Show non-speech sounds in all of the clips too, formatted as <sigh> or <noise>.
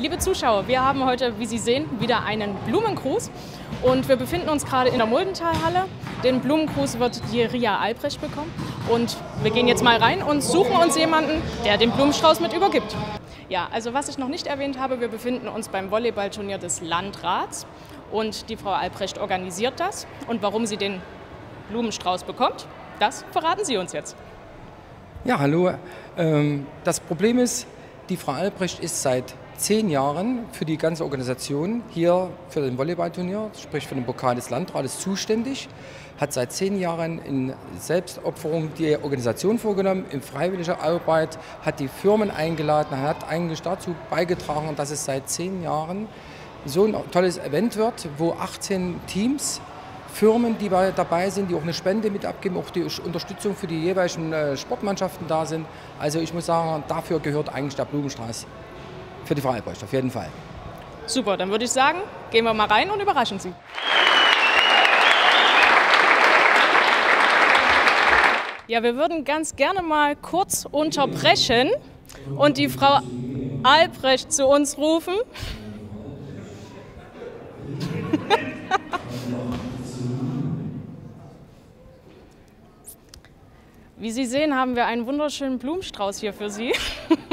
Liebe Zuschauer, wir haben heute, wie Sie sehen, wieder einen Blumengruß und wir befinden uns gerade in der Muldentalhalle. Den Blumengruß wird die Ria Albrecht bekommen und wir gehen jetzt mal rein und suchen uns jemanden, der den Blumenstrauß mit übergibt. Ja, also was ich noch nicht erwähnt habe, wir befinden uns beim Volleyballturnier des Landrats und die Frau Albrecht organisiert das und warum sie den Blumenstrauß bekommt, das verraten Sie uns jetzt. Ja, hallo. Ähm, das Problem ist, die Frau Albrecht ist seit zehn Jahren für die ganze Organisation hier für den Volleyballturnier, sprich für den Pokal des Landrates, zuständig. Hat seit zehn Jahren in Selbstopferung die Organisation vorgenommen, in freiwilliger Arbeit, hat die Firmen eingeladen, hat eigentlich dazu beigetragen, dass es seit zehn Jahren so ein tolles Event wird, wo 18 Teams Firmen, die dabei sind, die auch eine Spende mit abgeben, auch die Unterstützung für die jeweiligen äh, Sportmannschaften da sind. Also ich muss sagen, dafür gehört eigentlich der Blumenstraß für die Freiburg, auf jeden Fall. Super, dann würde ich sagen, gehen wir mal rein und überraschen Sie. Ja, wir würden ganz gerne mal kurz unterbrechen und die Frau Albrecht zu uns rufen. Wie Sie sehen, haben wir einen wunderschönen Blumenstrauß hier für Sie.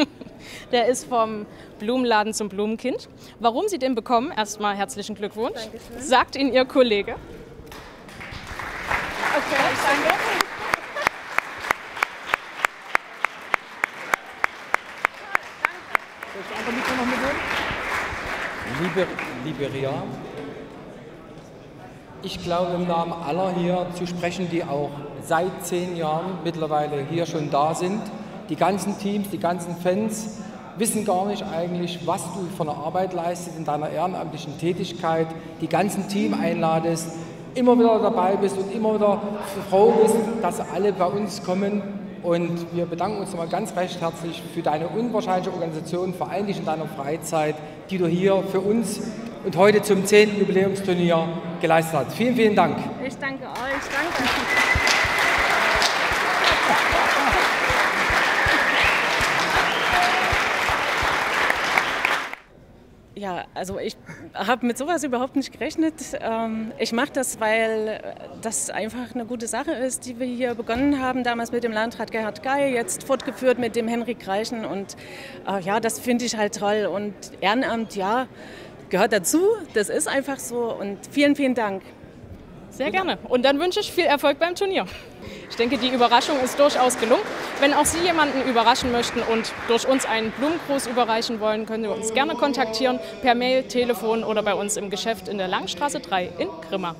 <laughs> Der ist vom Blumenladen zum Blumenkind. Warum Sie den bekommen, erstmal herzlichen Glückwunsch. Dankeschön. Sagt Ihnen Ihr Kollege. Okay, danke. Liebe, liebe Ria, ich glaube im Namen aller hier zu sprechen, die auch seit zehn Jahren mittlerweile hier schon da sind. Die ganzen Teams, die ganzen Fans wissen gar nicht eigentlich, was du für eine Arbeit leistest in deiner ehrenamtlichen Tätigkeit, die ganzen Team einladest, immer wieder dabei bist und immer wieder froh bist, dass alle bei uns kommen. Und wir bedanken uns nochmal ganz recht herzlich für deine unwahrscheinliche Organisation, vor allem in deiner Freizeit, die du hier für uns und heute zum 10. Jubiläumsturnier geleistet hat. Vielen, vielen Dank. Ich danke euch. Danke. <laughs> Ja, also ich habe mit sowas überhaupt nicht gerechnet. Ähm, ich mache das, weil das einfach eine gute Sache ist, die wir hier begonnen haben, damals mit dem Landrat Gerhard Gey, jetzt fortgeführt mit dem Henrik Reichen. Und äh, ja, das finde ich halt toll. Und Ehrenamt, ja, gehört dazu. Das ist einfach so. Und vielen, vielen Dank. Sehr gerne. Und dann wünsche ich viel Erfolg beim Turnier. Ich denke, die Überraschung ist durchaus gelungen. Wenn auch Sie jemanden überraschen möchten und durch uns einen Blumengruß überreichen wollen, können Sie uns gerne kontaktieren per Mail, Telefon oder bei uns im Geschäft in der Langstraße 3 in Grimma.